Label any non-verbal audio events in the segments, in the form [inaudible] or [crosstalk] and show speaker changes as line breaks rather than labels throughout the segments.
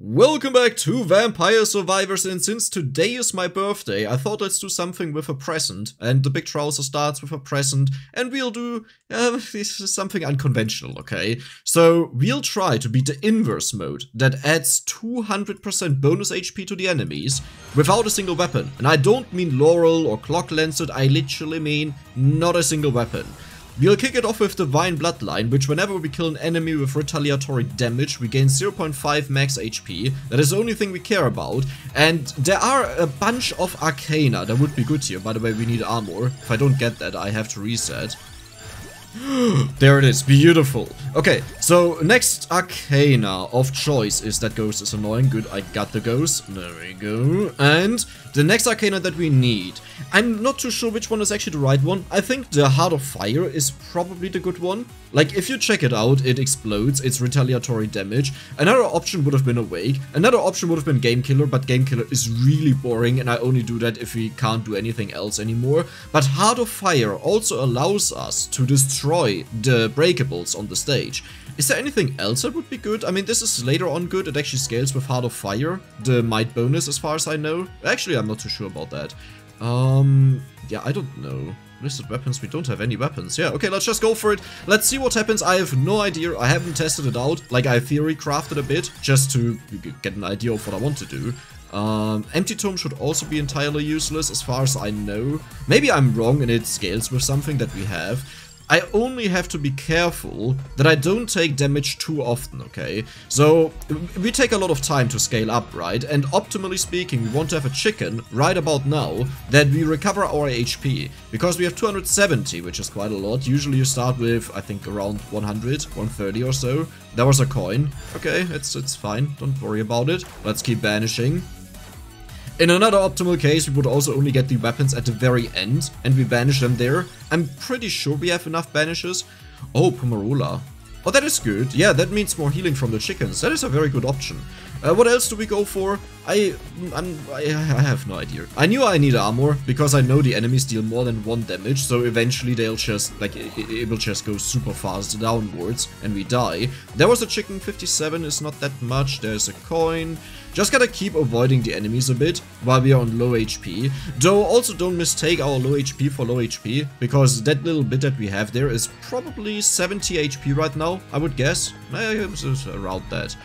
Welcome back to Vampire Survivors and since today is my birthday, I thought let's do something with a present and the big trouser starts with a present and we'll do uh, [laughs] something unconventional, okay? So we'll try to beat the inverse mode that adds 200% bonus HP to the enemies without a single weapon. And I don't mean Laurel or Clock Lancet, I literally mean not a single weapon. We'll kick it off with the Divine Bloodline, which whenever we kill an enemy with retaliatory damage, we gain 0.5 max HP. That is the only thing we care about. And there are a bunch of Arcana that would be good here. By the way, we need armor. If I don't get that, I have to reset. [gasps] there it is, beautiful. Okay, so next Arcana of choice is that Ghost is annoying. Good, I got the Ghost. There we go. And the next Arcana that we need. I'm not too sure which one is actually the right one. I think the Heart of Fire is probably the good one. Like, if you check it out, it explodes, it's retaliatory damage. Another option would have been Awake. Another option would have been Game Killer, but Game Killer is really boring and I only do that if we can't do anything else anymore. But Heart of Fire also allows us to destroy the breakables on the stage. Is there anything else that would be good? I mean, this is later on good. It actually scales with Heart of Fire, the might bonus as far as I know. Actually, I'm not too sure about that. Um, yeah, I don't know. Listed weapons, we don't have any weapons. Yeah, okay, let's just go for it. Let's see what happens. I have no idea. I haven't tested it out. Like, I theory crafted a bit just to get an idea of what I want to do. Um, Empty Tomb should also be entirely useless as far as I know. Maybe I'm wrong and it scales with something that we have. I only have to be careful that I don't take damage too often, okay? So, we take a lot of time to scale up, right? And optimally speaking, we want to have a chicken right about now that we recover our HP. Because we have 270, which is quite a lot. Usually you start with, I think, around 100, 130 or so. There was a coin. Okay, it's, it's fine. Don't worry about it. Let's keep banishing. In another optimal case, we would also only get the weapons at the very end, and we banish them there. I'm pretty sure we have enough banishes. Oh, Pummarola. Oh, that is good. Yeah, that means more healing from the chickens. That is a very good option. Uh, what else do we go for? I, I'm, I, I have no idea. I knew I need armor because I know the enemies deal more than one damage, so eventually they'll just, like, it, it will just go super fast downwards and we die. There was a chicken, 57 is not that much. There's a coin. Just gotta keep avoiding the enemies a bit while we are on low HP. Though also don't mistake our low HP for low HP, because that little bit that we have there is probably 70 HP right now, I would guess. Around that.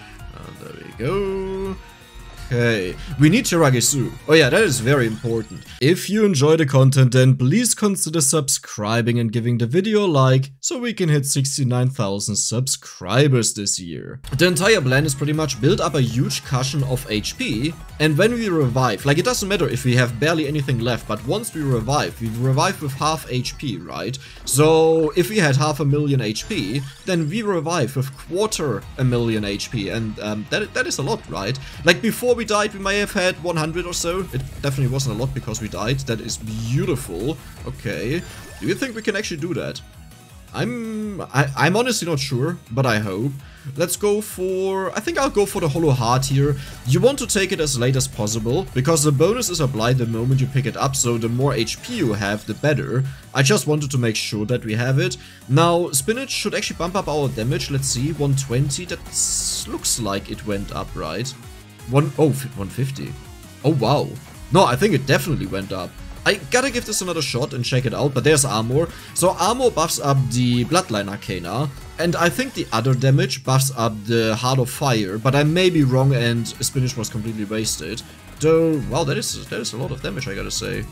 There we go. Okay, we need Tiramisu. Oh yeah, that is very important. If you enjoy the content then please consider subscribing and giving the video a like so we can hit 69,000 subscribers this year. The entire plan is pretty much build up a huge cushion of HP and when we revive, like it doesn't matter if we have barely anything left, but once we revive, we revive with half HP, right? So if we had half a million HP, then we revive with quarter a million HP and um, that, that is a lot, right? Like before we died, we may have had 100 or so. It definitely wasn't a lot because we died. That is beautiful. Okay. Do you think we can actually do that? I'm I, am i am honestly not sure, but I hope. Let's go for... I think I'll go for the Hollow Heart here. You want to take it as late as possible, because the bonus is applied the moment you pick it up, so the more HP you have, the better. I just wanted to make sure that we have it. Now, Spinach should actually bump up our damage. Let's see, 120. That looks like it went up, right? One, oh, 150. Oh, wow. No, I think it definitely went up. I gotta give this another shot and check it out, but there's armor. So armor buffs up the Bloodline Arcana, and I think the other damage buffs up the Heart of Fire, but I may be wrong and Spinach was completely wasted. Though, wow, that is, that is a lot of damage, I gotta say.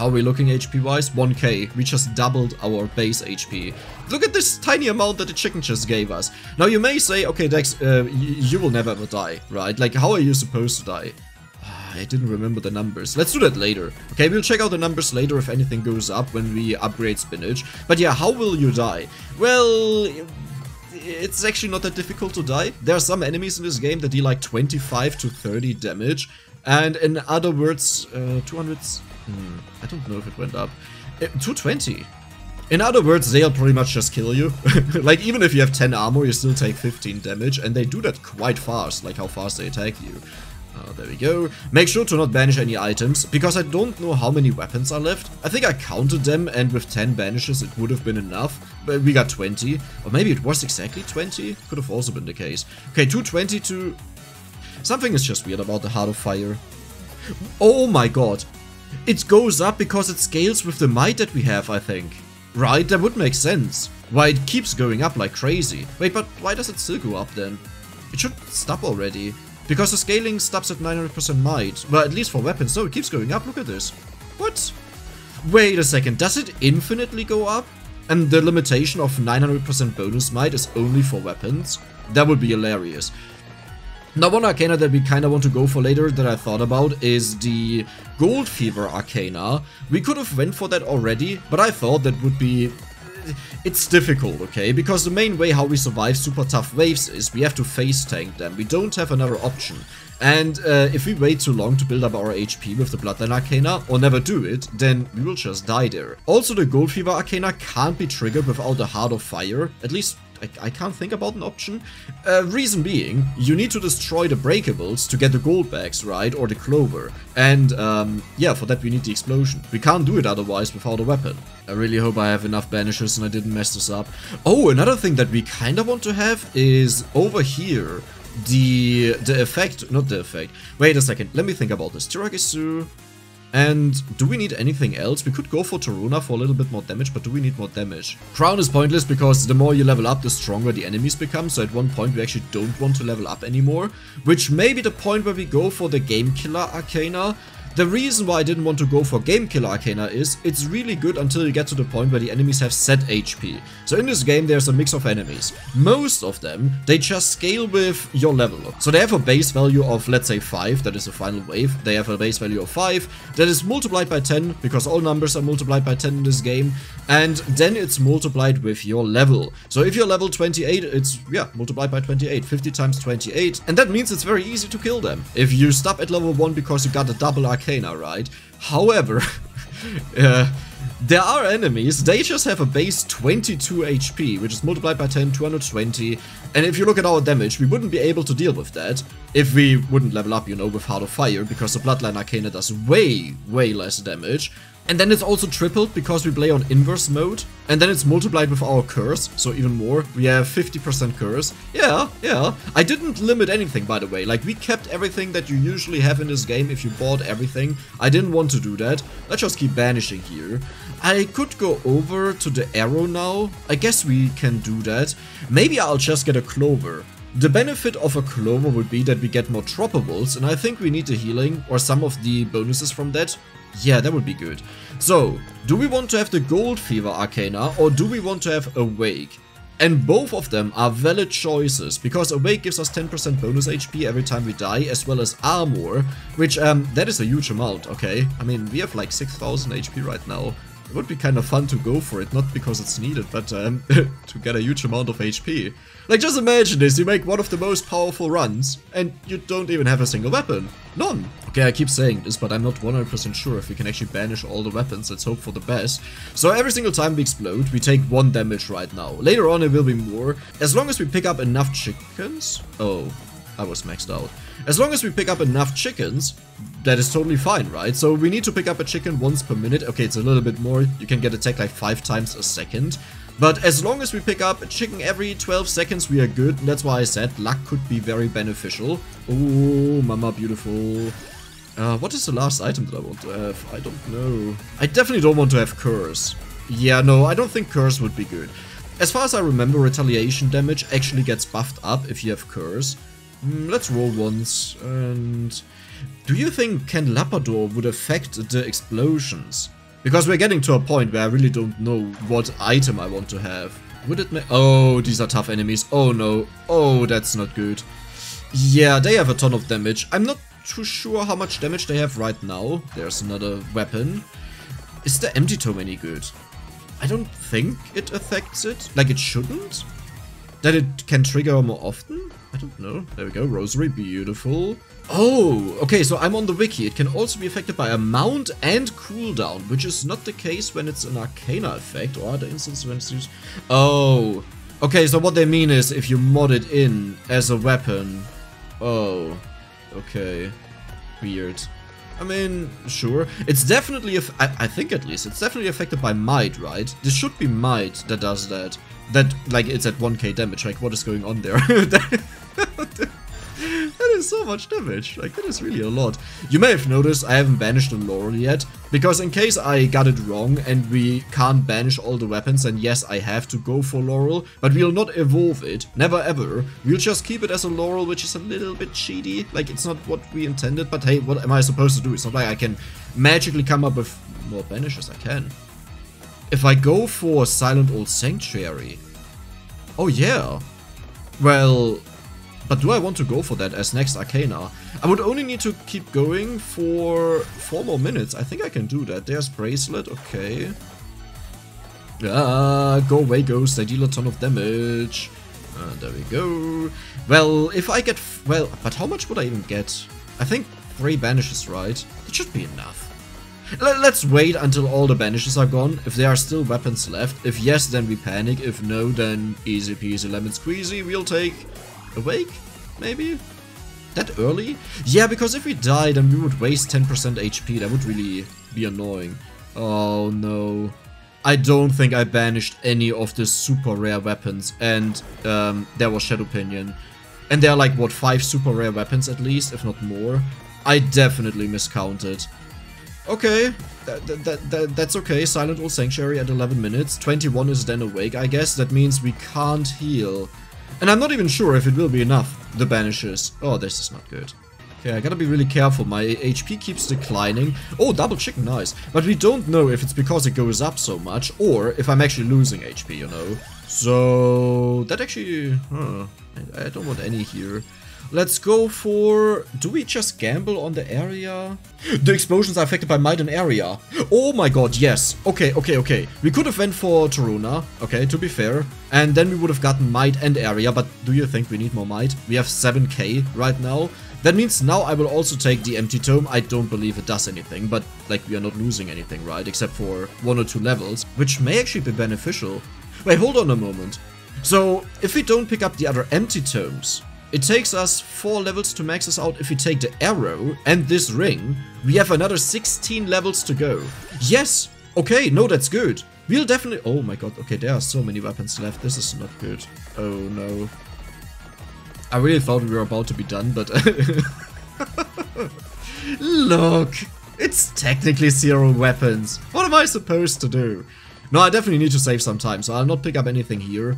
How are we looking HP-wise? 1k. We just doubled our base HP. Look at this tiny amount that the chicken just gave us. Now you may say, okay Dex, uh, you will never ever die, right? Like, how are you supposed to die? I didn't remember the numbers. Let's do that later. Okay, we'll check out the numbers later if anything goes up when we upgrade Spinach. But yeah, how will you die? Well, it's actually not that difficult to die. There are some enemies in this game that deal like 25 to 30 damage. And in other words, uh, 200... Hmm, I don't know if it went up. Uh, 220. In other words, they'll pretty much just kill you. [laughs] like, even if you have 10 armor, you still take 15 damage, and they do that quite fast, like how fast they attack you. Oh, there we go. Make sure to not banish any items, because I don't know how many weapons are left. I think I counted them, and with 10 banishes it would have been enough. But we got 20. Or maybe it was exactly 20? Could have also been the case. Okay, 220 to Something is just weird about the Heart of Fire. Oh my god. It goes up because it scales with the might that we have, I think. Right, that would make sense. Why it keeps going up like crazy. Wait, but why does it still go up then? It should stop already. Because the scaling stops at 900% might. Well, at least for weapons. No, it keeps going up. Look at this. What? Wait a second. Does it infinitely go up? And the limitation of 900% bonus might is only for weapons? That would be hilarious. Now one Arcana that we kinda want to go for later that I thought about is the Gold Fever Arcana. We could have went for that already, but I thought that would be... It's difficult, okay? Because the main way how we survive super tough waves is we have to face tank them. We don't have another option. And uh, if we wait too long to build up our HP with the Bloodline Arcana, or never do it, then we will just die there. Also, the Gold Fever Arcana can't be triggered without the Heart of Fire, at least I, can't think about an option. Uh, reason being, you need to destroy the breakables to get the gold bags, right? Or the clover. And um, yeah, for that we need the explosion. We can't do it otherwise without a weapon. I really hope I have enough banishes and I didn't mess this up. Oh, another thing that we kinda want to have is over here the the effect, not the effect. Wait a second, let me think about this. Tiragisu, and do we need anything else? We could go for Torrona for a little bit more damage, but do we need more damage? Crown is pointless because the more you level up, the stronger the enemies become, so at one point we actually don't want to level up anymore, which may be the point where we go for the Game Killer Arcana, the reason why I didn't want to go for Game Killer Arcana is it's really good until you get to the point where the enemies have set HP. So in this game there's a mix of enemies. Most of them, they just scale with your level. So they have a base value of let's say 5, that is the final wave. They have a base value of 5, that is multiplied by 10, because all numbers are multiplied by 10 in this game. And then it's multiplied with your level. So if you're level 28, it's, yeah, multiplied by 28, 50 times 28. And that means it's very easy to kill them. If you stop at level 1 because you got a double Arcana, right? However, [laughs] uh, there are enemies, they just have a base 22 HP, which is multiplied by 10, 220, and if you look at our damage, we wouldn't be able to deal with that if we wouldn't level up, you know, with Heart of Fire, because the Bloodline Arcana does way, way less damage, and then it's also tripled because we play on inverse mode. And then it's multiplied with our curse, so even more. We have 50% curse. Yeah, yeah. I didn't limit anything, by the way. Like, we kept everything that you usually have in this game if you bought everything. I didn't want to do that. Let's just keep banishing here. I could go over to the arrow now. I guess we can do that. Maybe I'll just get a clover. The benefit of a Clover would be that we get more droppables, and I think we need the healing, or some of the bonuses from that. Yeah, that would be good. So, do we want to have the Gold Fever Arcana, or do we want to have Awake? And both of them are valid choices, because Awake gives us 10% bonus HP every time we die, as well as Armor, which, um, that is a huge amount, okay? I mean, we have like 6000 HP right now. It would be kind of fun to go for it, not because it's needed, but um, [laughs] to get a huge amount of HP. Like, just imagine this, you make one of the most powerful runs, and you don't even have a single weapon. None. Okay, I keep saying this, but I'm not 100% sure if we can actually banish all the weapons, let's hope for the best. So every single time we explode, we take one damage right now. Later on it will be more. As long as we pick up enough chickens... Oh, I was maxed out. As long as we pick up enough chickens, that is totally fine, right? So we need to pick up a chicken once per minute. Okay, it's a little bit more. You can get attacked like five times a second. But as long as we pick up a chicken every 12 seconds, we are good. That's why I said luck could be very beneficial. Oh, mama beautiful. Uh, what is the last item that I want to have? I don't know. I definitely don't want to have Curse. Yeah, no, I don't think Curse would be good. As far as I remember, retaliation damage actually gets buffed up if you have Curse. Mm, let's roll once, and... Do you think Candelabrador would affect the explosions? Because we're getting to a point where I really don't know what item I want to have. Would it make... Oh, these are tough enemies. Oh no. Oh, that's not good. Yeah, they have a ton of damage. I'm not too sure how much damage they have right now. There's another weapon. Is the empty tome any good? I don't think it affects it. Like, it shouldn't? That it can trigger more often? I don't know. There we go. Rosary. Beautiful. Oh, okay, so I'm on the wiki. It can also be affected by a mount and cooldown, which is not the case when it's an Arcana effect, or other instances when it's used. Oh, okay, so what they mean is if you mod it in as a weapon. Oh, okay, weird. I mean, sure. It's definitely, I, I think at least, it's definitely affected by Might, right? This should be Might that does that. That, like, it's at 1k damage, like, what is going on there? [laughs] so much damage. Like, that is really a lot. You may have noticed I haven't banished a Laurel yet, because in case I got it wrong and we can't banish all the weapons, then yes, I have to go for Laurel, but we'll not evolve it. Never ever. We'll just keep it as a Laurel, which is a little bit cheaty. Like, it's not what we intended, but hey, what am I supposed to do? It's not like I can magically come up with more banishes. I can. If I go for Silent Old Sanctuary... Oh yeah. Well, but do I want to go for that as next Arcana? I would only need to keep going for 4 more minutes. I think I can do that. There's Bracelet, okay. Ah, go away Ghost, they deal a ton of damage. Uh, there we go. Well, if I get... well, but how much would I even get? I think 3 banishes, right? It should be enough. Let's wait until all the banishes are gone. If there are still weapons left. If yes, then we panic. If no, then easy peasy lemon squeezy. We'll take Awake? Maybe? That early? Yeah, because if we die, then we would waste 10% HP. That would really be annoying. Oh no. I don't think I banished any of the super rare weapons. And um, there was Shadow Pinion. And there are like, what, 5 super rare weapons at least, if not more. I definitely miscounted. Okay, that, that, that, that's okay. Silent Old Sanctuary at 11 minutes. 21 is then awake, I guess. That means we can't heal. And I'm not even sure if it will be enough, the banishes. Oh, this is not good. Okay, I gotta be really careful. My HP keeps declining. Oh, double chicken, nice. But we don't know if it's because it goes up so much or if I'm actually losing HP, you know. So, that actually... Huh, I, I don't want any here. Let's go for... Do we just gamble on the area? The explosions are affected by might and area. Oh my god, yes. Okay, okay, okay. We could have went for Torrona, okay, to be fair. And then we would have gotten might and area, but do you think we need more might? We have 7k right now. That means now I will also take the empty tome. I don't believe it does anything, but like we are not losing anything, right? Except for one or two levels, which may actually be beneficial. Wait, hold on a moment. So, if we don't pick up the other empty tomes, it takes us 4 levels to max us out if we take the arrow and this ring. We have another 16 levels to go. Yes! Okay, no, that's good. We'll definitely... Oh my god, okay, there are so many weapons left. This is not good. Oh no. I really thought we were about to be done, but... [laughs] Look! It's technically zero weapons. What am I supposed to do? No, I definitely need to save some time, so I'll not pick up anything here.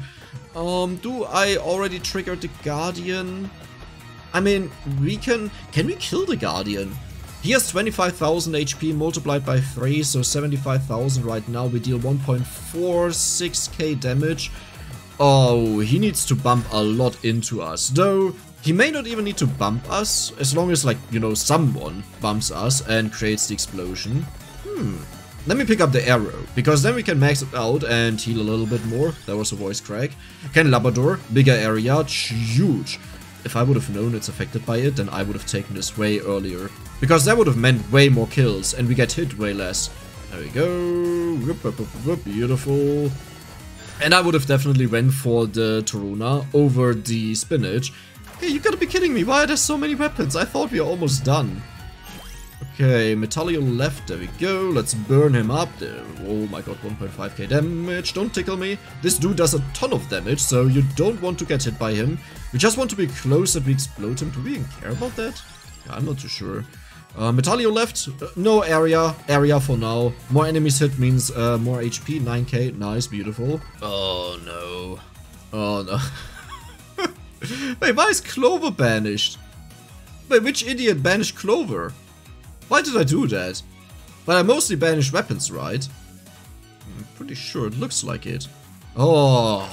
Um, do I already trigger the Guardian? I mean, we can... Can we kill the Guardian? He has 25,000 HP multiplied by 3, so 75,000 right now. We deal 1.46k damage. Oh, he needs to bump a lot into us. Though, he may not even need to bump us, as long as, like, you know, someone bumps us and creates the explosion. Hmm. Let me pick up the arrow, because then we can max it out and heal a little bit more. That was a voice crack. Candelabrador, bigger area, huge. If I would have known it's affected by it, then I would have taken this way earlier. Because that would have meant way more kills, and we get hit way less. There we go. Beautiful. And I would have definitely went for the Torrona over the spinach. Hey, you gotta be kidding me. Why are there so many weapons? I thought we were almost done. Okay, Metaglio left, there we go. Let's burn him up. There. Oh my god, 1.5k damage. Don't tickle me. This dude does a ton of damage, so you don't want to get hit by him. We just want to be close that we explode him. Do we even care about that? I'm not too sure. Uh, Metaglio left. Uh, no area. Area for now. More enemies hit means uh, more HP. 9k. Nice, beautiful. Oh no. Oh no. [laughs] Wait, why is Clover banished? Wait, which idiot banished Clover? Why did I do that? But I mostly banished weapons, right? I'm pretty sure it looks like it. Oh,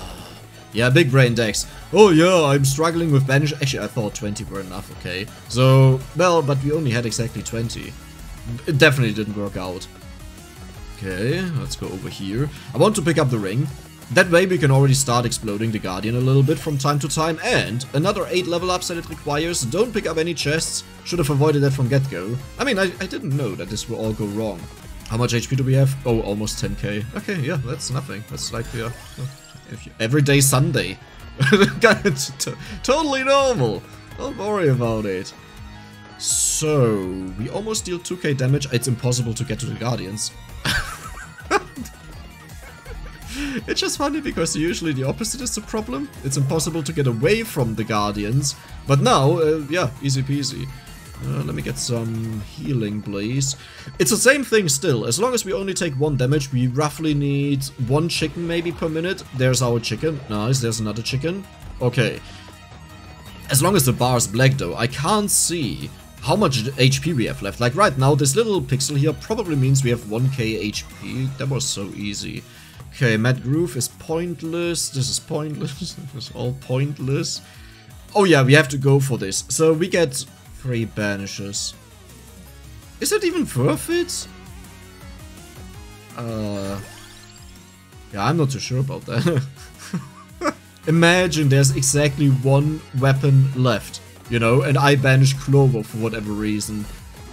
yeah, big brain Dex. Oh yeah, I'm struggling with banish. Actually, I thought 20 were enough, okay. So, well, but we only had exactly 20. It definitely didn't work out. Okay, let's go over here. I want to pick up the ring. That way we can already start exploding the Guardian a little bit from time to time, and another 8 level ups that it requires, don't pick up any chests, should have avoided that from get-go. I mean, I, I didn't know that this will all go wrong. How much HP do we have? Oh, almost 10k. Okay, yeah, that's nothing. That's like, yeah, everyday Sunday. [laughs] totally normal. Don't worry about it. So, we almost deal 2k damage. It's impossible to get to the Guardians. [laughs] it's just funny because usually the opposite is the problem. It's impossible to get away from the Guardians. But now, uh, yeah, easy peasy. Uh, let me get some healing, please. It's the same thing still. As long as we only take one damage, we roughly need one chicken maybe per minute. There's our chicken. Nice, there's another chicken. Okay. As long as the bar is black though, I can't see how much HP we have left. Like right now, this little pixel here probably means we have 1k HP. That was so easy. Okay, Mad Groove is pointless. This is pointless. [laughs] is all pointless. Oh yeah, we have to go for this. So we get Three banishes. Is that even worth it? Uh, yeah, I'm not too sure about that. [laughs] Imagine there's exactly one weapon left, you know, and I banish Clover for whatever reason.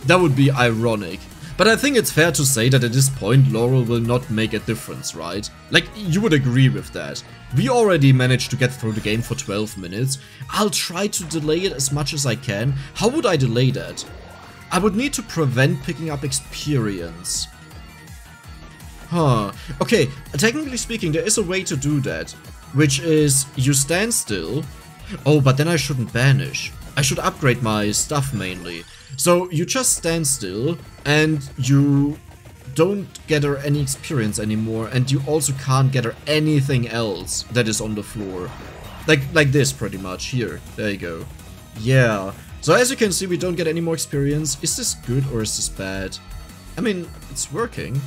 That would be ironic. But I think it's fair to say that at this point Laurel will not make a difference, right? Like, you would agree with that. We already managed to get through the game for 12 minutes. I'll try to delay it as much as I can. How would I delay that? I would need to prevent picking up experience. Huh. Okay, technically speaking, there is a way to do that. Which is, you stand still. Oh, but then I shouldn't banish. I should upgrade my stuff mainly. So you just stand still and you don't gather any experience anymore and you also can't gather anything else that is on the floor. Like, like this pretty much, here, there you go. Yeah, so as you can see we don't get any more experience. Is this good or is this bad? I mean, it's working.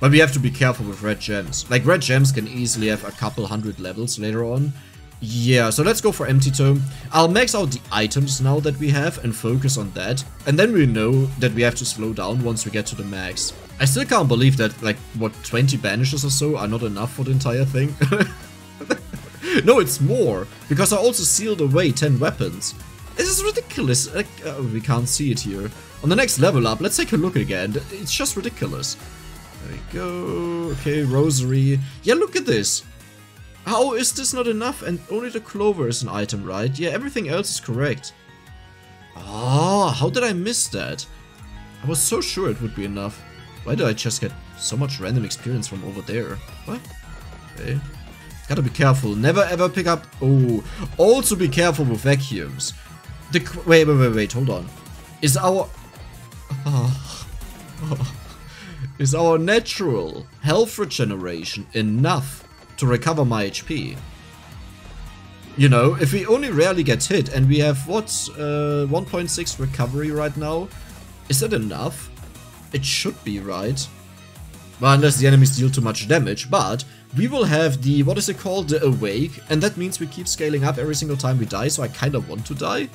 But we have to be careful with red gems. Like red gems can easily have a couple hundred levels later on. Yeah, so let's go for Empty Tome. I'll max out the items now that we have and focus on that. And then we know that we have to slow down once we get to the max. I still can't believe that, like, what, 20 banishes or so are not enough for the entire thing? [laughs] no, it's more, because I also sealed away 10 weapons. This is ridiculous. Like, uh, we can't see it here. On the next level up, let's take a look again. It's just ridiculous. There we go. Okay, rosary. Yeah, look at this. How is this not enough? And only the clover is an item, right? Yeah, everything else is correct. Ah, how did I miss that? I was so sure it would be enough. Why did I just get so much random experience from over there? What? Okay. Gotta be careful. Never ever pick up... Oh, also be careful with vacuums. The... Wait, wait, wait, wait. Hold on. Is our... [laughs] Is our natural health regeneration enough to recover my HP. You know, if we only rarely get hit and we have, what, uh, 1.6 recovery right now, is that enough? It should be, right? Well, unless the enemies deal too much damage, but we will have the, what is it called, the Awake, and that means we keep scaling up every single time we die, so I kinda want to die.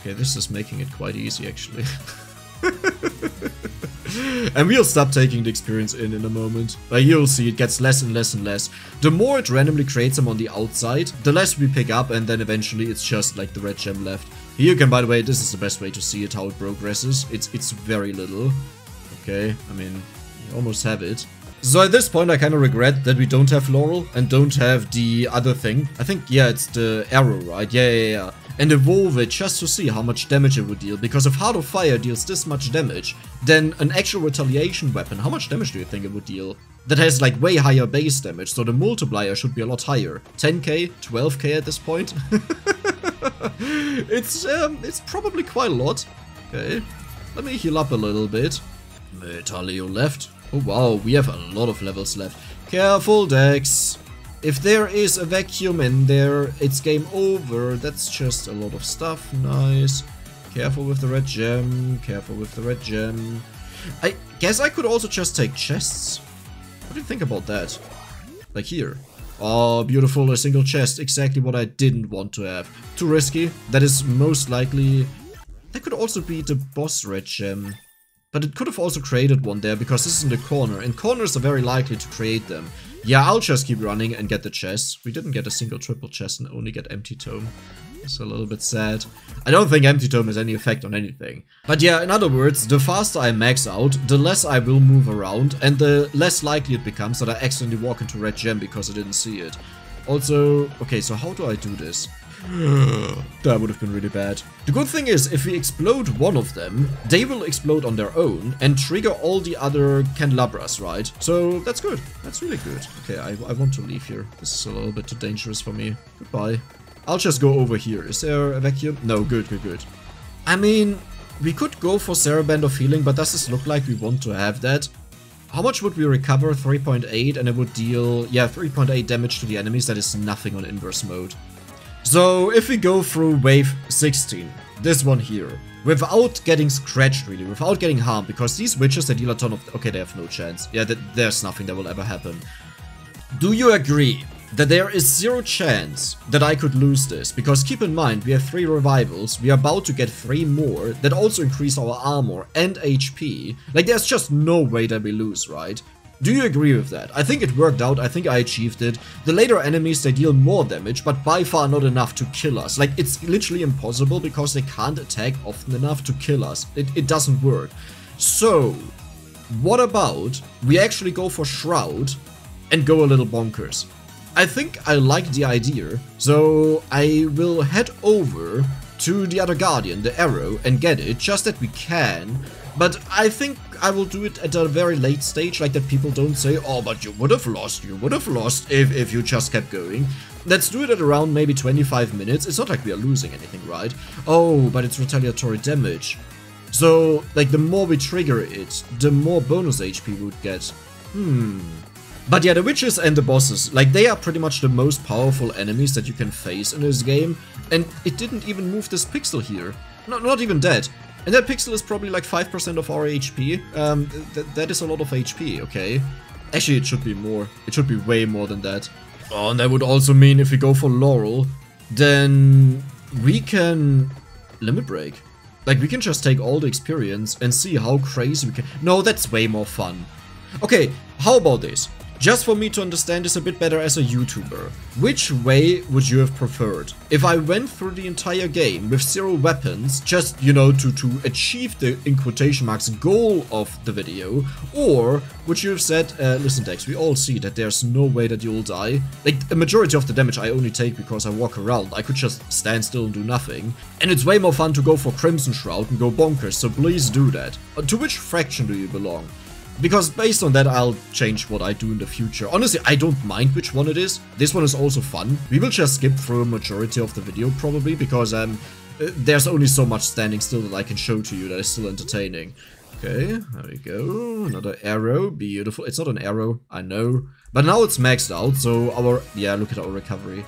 Okay, this is making it quite easy, actually. [laughs] [laughs] and we'll stop taking the experience in in a moment. But you'll see it gets less and less and less. The more it randomly creates them on the outside, the less we pick up and then eventually it's just like the red gem left. Here you can, by the way, this is the best way to see it, how it progresses. It's, it's very little. Okay, I mean, you almost have it. So at this point I kind of regret that we don't have Laurel and don't have the other thing. I think, yeah, it's the arrow, right? Yeah, yeah, yeah and evolve it just to see how much damage it would deal, because if Heart of Fire deals this much damage, then an actual retaliation weapon, how much damage do you think it would deal? That has like way higher base damage, so the multiplier should be a lot higher. 10k, 12k at this point? [laughs] it's, um, it's probably quite a lot. Okay, let me heal up a little bit. Metaglio left. Oh wow, we have a lot of levels left. Careful, Dex. If there is a vacuum in there, it's game over. That's just a lot of stuff. Nice. Careful with the red gem. Careful with the red gem. I guess I could also just take chests. What do you think about that? Like here. Oh, beautiful, a single chest. Exactly what I didn't want to have. Too risky. That is most likely... That could also be the boss red gem. But it could have also created one there, because this is in the corner, and corners are very likely to create them. Yeah, I'll just keep running and get the chest. We didn't get a single triple chest and only get empty tome. It's a little bit sad. I don't think empty tome has any effect on anything. But yeah, in other words, the faster I max out, the less I will move around, and the less likely it becomes that I accidentally walk into red gem because I didn't see it. Also, okay, so how do I do this? [sighs] that would have been really bad. The good thing is, if we explode one of them, they will explode on their own and trigger all the other candelabras, right? So that's good. That's really good. Okay, I, I want to leave here. This is a little bit too dangerous for me. Goodbye. I'll just go over here. Is there a vacuum? No, good, good, good. I mean, we could go for Sarabande of Healing, but does this look like we want to have that? How much would we recover? 3.8 and it would deal, yeah, 3.8 damage to the enemies. That is nothing on inverse mode. So if we go through wave 16, this one here, without getting scratched really, without getting harmed, because these witches they deal a ton of... Okay, they have no chance. Yeah, th there's nothing that will ever happen. Do you agree that there is zero chance that I could lose this, because keep in mind, we have 3 revivals, we are about to get 3 more that also increase our armor and HP. Like, there's just no way that we lose, right? Do you agree with that? I think it worked out, I think I achieved it. The later enemies, they deal more damage, but by far not enough to kill us. Like, it's literally impossible because they can't attack often enough to kill us. It, it doesn't work. So, what about we actually go for Shroud and go a little bonkers? I think I like the idea, so I will head over to the other Guardian, the Arrow, and get it, just that we can. But I think I will do it at a very late stage, like that people don't say, oh, but you would have lost, you would have lost if, if you just kept going. Let's do it at around maybe 25 minutes. It's not like we are losing anything, right? Oh, but it's retaliatory damage. So, like, the more we trigger it, the more bonus HP we would get. Hmm. But yeah, the witches and the bosses, like they are pretty much the most powerful enemies that you can face in this game. And it didn't even move this pixel here. Not, not even dead. And that pixel is probably like 5% of our HP. Um, th that is a lot of HP, okay? Actually, it should be more. It should be way more than that. Oh, and that would also mean if we go for Laurel, then we can limit break. Like, we can just take all the experience and see how crazy we can... No, that's way more fun. Okay, how about this? Just for me to understand this a bit better as a YouTuber, which way would you have preferred? If I went through the entire game with zero weapons, just, you know, to, to achieve the, in quotation marks, goal of the video, or would you have said, uh, listen Dex, we all see that there's no way that you'll die. Like, a majority of the damage I only take because I walk around, I could just stand still and do nothing. And it's way more fun to go for Crimson Shroud and go bonkers, so please do that. Uh, to which fraction do you belong? Because based on that, I'll change what I do in the future. Honestly, I don't mind which one it is. This one is also fun. We will just skip through a majority of the video probably because um, uh, there's only so much standing still that I can show to you that is still entertaining. Okay, there we go. Another arrow. Beautiful. It's not an arrow, I know. But now it's maxed out, so our... Yeah, look at our recovery.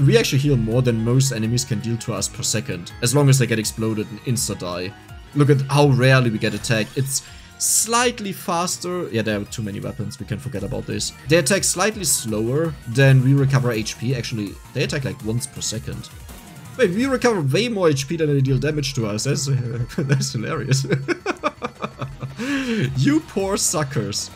We actually heal more than most enemies can deal to us per second, as long as they get exploded and insta-die. Look at how rarely we get attacked. It's slightly faster. Yeah, there are too many weapons, we can forget about this. They attack slightly slower than we recover HP. Actually, they attack like once per second. Wait, we recover way more HP than they deal damage to us. That's, [laughs] that's hilarious. [laughs] you poor suckers.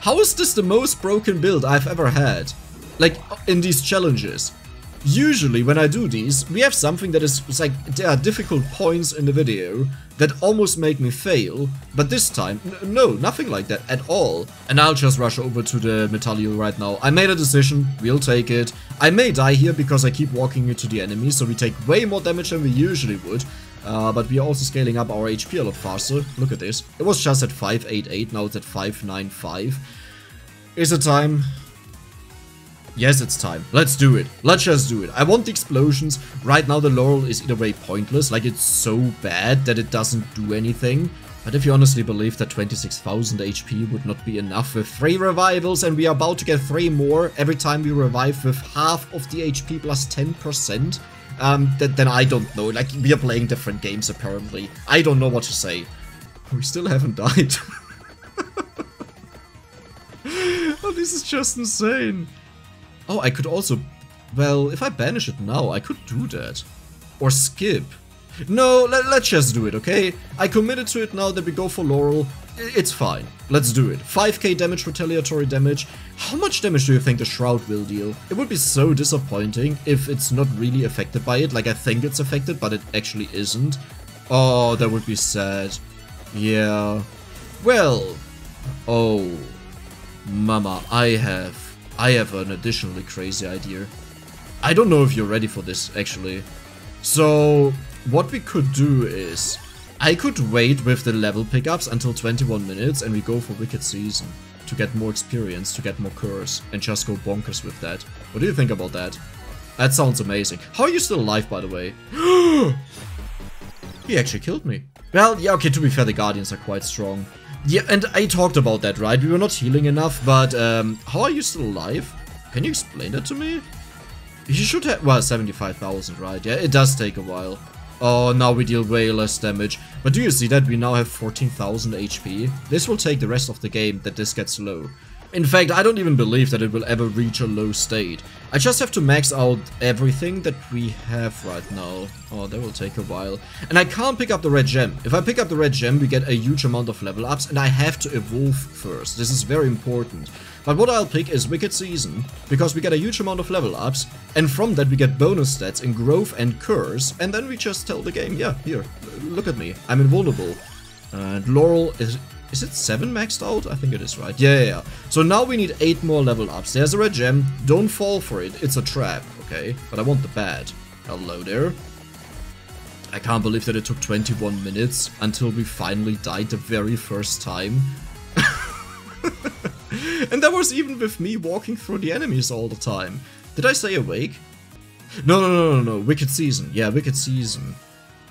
How is this the most broken build I've ever had? Like, in these challenges. Usually when I do these, we have something that is like there are difficult points in the video that almost make me fail, but this time, no, nothing like that at all. And I'll just rush over to the Metaglio right now. I made a decision, we'll take it. I may die here because I keep walking into the enemy, so we take way more damage than we usually would. Uh, but we are also scaling up our HP a lot faster. Look at this. It was just at 588, now it's at 595. Is it time? Yes, it's time. Let's do it. Let's just do it. I want the explosions. Right now the Laurel is in a way pointless. Like it's so bad that it doesn't do anything. But if you honestly believe that 26,000 HP would not be enough with 3 revivals and we are about to get 3 more every time we revive with half of the HP plus 10%, um, th then I don't know. Like, we are playing different games apparently. I don't know what to say. We still haven't [laughs] died. [laughs] oh, this is just insane. Oh, I could also... Well, if I banish it now, I could do that. Or skip. No, let, us just do it, okay? I committed to it now that we go for Laurel. It's fine. Let's do it. 5k damage, retaliatory damage. How much damage do you think the Shroud will deal? It would be so disappointing if it's not really affected by it. Like, I think it's affected, but it actually isn't. Oh, that would be sad. Yeah. Well. Oh. Mama, I have I have an additionally crazy idea. I don't know if you're ready for this, actually. So, what we could do is... I could wait with the level pickups until 21 minutes and we go for Wicked Season to get more experience, to get more curse, and just go bonkers with that. What do you think about that? That sounds amazing. How are you still alive, by the way? [gasps] he actually killed me. Well, yeah, okay, to be fair, the Guardians are quite strong. Yeah, and I talked about that, right? We were not healing enough, but um, how are you still alive? Can you explain that to me? You should have, well, 75,000, right? Yeah, it does take a while. Oh, now we deal way less damage. But do you see that we now have 14,000 HP? This will take the rest of the game that this gets low. In fact, I don't even believe that it will ever reach a low state. I just have to max out everything that we have right now. Oh, that will take a while. And I can't pick up the red gem. If I pick up the red gem, we get a huge amount of level ups and I have to evolve first. This is very important. But what I'll pick is Wicked Season, because we get a huge amount of level ups, and from that we get bonus stats in Growth and Curse, and then we just tell the game, yeah, here, look at me, I'm invulnerable. And Laurel is is it 7 maxed out? I think it is, right? Yeah, yeah, yeah. So now we need 8 more level ups. There's a red gem. Don't fall for it. It's a trap, okay? But I want the bad. Hello there. I can't believe that it took 21 minutes until we finally died the very first time. [laughs] and that was even with me walking through the enemies all the time. Did I stay awake? No, no, no, no, no. Wicked Season. Yeah, Wicked Season.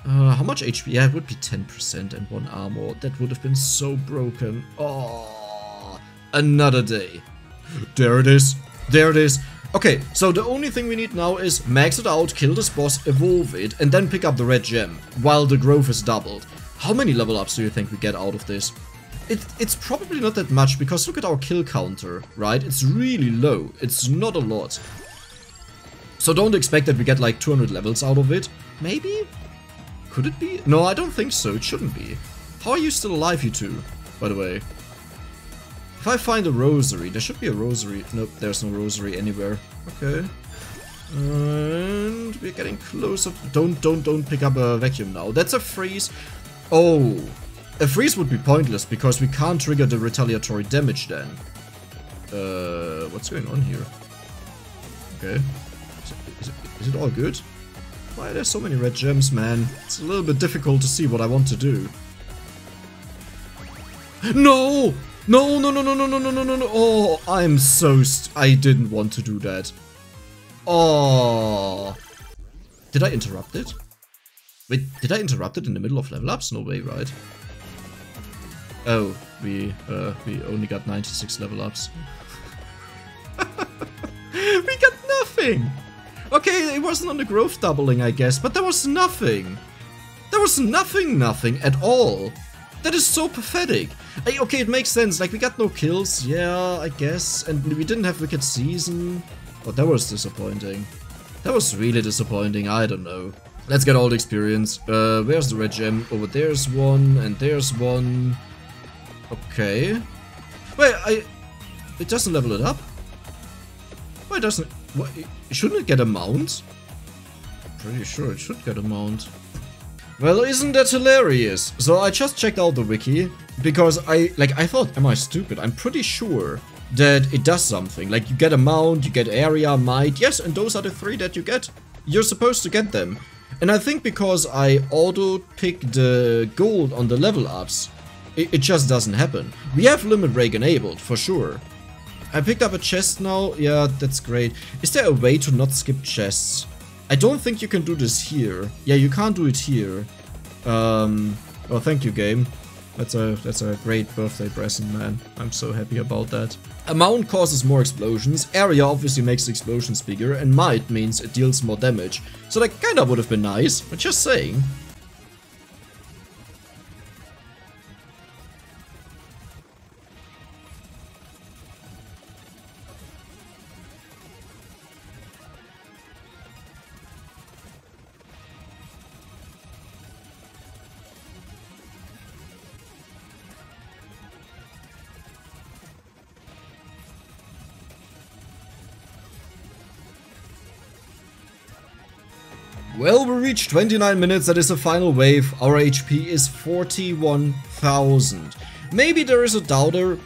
Uh, how much HP? Yeah, it would be 10% and one armor. That would have been so broken. Oh, another day. There it is. There it is. Okay, so the only thing we need now is max it out, kill this boss, evolve it, and then pick up the red gem, while the growth is doubled. How many level ups do you think we get out of this? It, it's probably not that much, because look at our kill counter, right? It's really low. It's not a lot. So don't expect that we get like 200 levels out of it. Maybe? Could it be? No, I don't think so. It shouldn't be. How are you still alive, you two? By the way. If I find a rosary, there should be a rosary. Nope, there's no rosary anywhere. Okay. And we're getting closer. Don't, don't, don't pick up a vacuum now. That's a freeze. Oh. A freeze would be pointless because we can't trigger the retaliatory damage then. Uh, what's going on here? Okay. Is it, is it, is it all good? Why are there so many red gems, man? It's a little bit difficult to see what I want to do. No! No, no, no, no, no, no, no, no, no, no. Oh, I'm so I didn't want to do that. Oh. Did I interrupt it? Wait, did I interrupt it in the middle of level ups? No way, right? Oh, we, uh, we only got 96 level ups. [laughs] we got nothing! Okay, it wasn't on the growth doubling, I guess, but there was nothing. There was nothing, nothing at all. That is so pathetic. Hey, okay, it makes sense. Like, we got no kills, yeah, I guess. And we didn't have Wicked Season. But that was disappointing. That was really disappointing, I don't know. Let's get all the experience. Uh, where's the red gem? Over there's one, and there's one. Okay. Wait, I... It doesn't level it up? Why doesn't... What, shouldn't it get a mount? Pretty sure it should get a mount. Well, isn't that hilarious? So I just checked out the wiki, because I, like, I thought, am I stupid? I'm pretty sure that it does something. Like, you get a mount, you get area, might, yes, and those are the three that you get. You're supposed to get them. And I think because I auto-pick the gold on the level ups, it, it just doesn't happen. We have limit break enabled, for sure. I picked up a chest now. Yeah, that's great. Is there a way to not skip chests? I don't think you can do this here. Yeah, you can't do it here. Um, well, thank you, game. That's a that's a great birthday present, man. I'm so happy about that. Amount causes more explosions, area obviously makes the explosions bigger, and might means it deals more damage. So that kinda would have been nice, but just saying. Reached 29 minutes, that is the final wave. Our HP is 41,000. Maybe there is a doubter,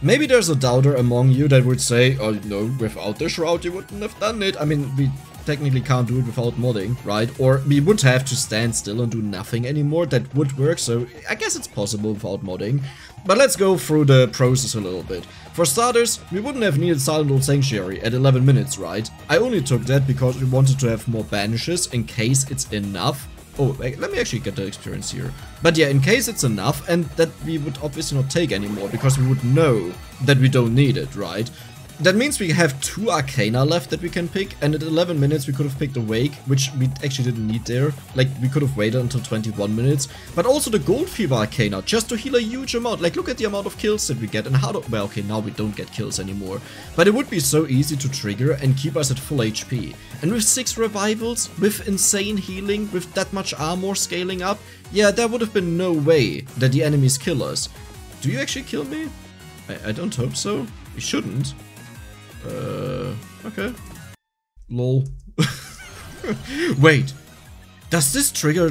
maybe there's a doubter among you that would say, oh no, without the shroud you wouldn't have done it. I mean, we technically can't do it without modding, right? Or we would have to stand still and do nothing anymore. That would work, so I guess it's possible without modding. But let's go through the process a little bit. For starters, we wouldn't have needed Silent Old Sanctuary at 11 minutes, right? I only took that because we wanted to have more banishes in case it's enough. Oh, let me actually get the experience here. But yeah, in case it's enough, and that we would obviously not take anymore, because we would know that we don't need it, right? That means we have two Arcana left that we can pick, and at 11 minutes we could have picked Awake, which we actually didn't need there. Like, we could have waited until 21 minutes. But also the Gold Fever Arcana, just to heal a huge amount. Like, look at the amount of kills that we get, and how do- well, okay, now we don't get kills anymore. But it would be so easy to trigger and keep us at full HP. And with 6 revivals, with insane healing, with that much armor scaling up, yeah, there would have been no way that the enemies kill us. Do you actually kill me? I, I don't hope so. You shouldn't. Uh, okay. Lol. [laughs] Wait. Does this trigger...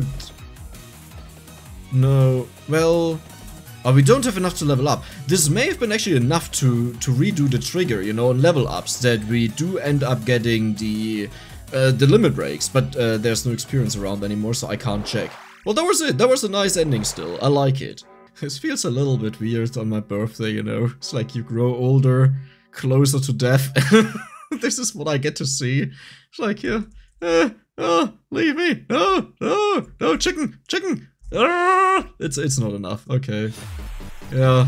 No. Well... Oh, we don't have enough to level up. This may have been actually enough to, to redo the trigger, you know, level ups, that we do end up getting the uh, the limit breaks, but uh, there's no experience around anymore, so I can't check. Well, that was it. That was a nice ending still. I like it. [laughs] This feels a little bit weird on my birthday, you know. It's like you grow older, closer to death. [laughs] this is what I get to see. It's like, yeah, uh, oh, leave me. No, no, no, chicken, chicken. Ah! It's, it's not enough. Okay. Yeah,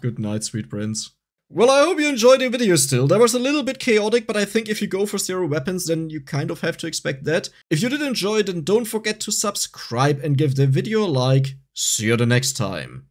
good night, sweet prince. Well, I hope you enjoyed the video still. That was a little bit chaotic, but I think if you go for zero weapons, then you kind of have to expect that. If you did enjoy, then don't forget to subscribe and give the video a like. See you the next time.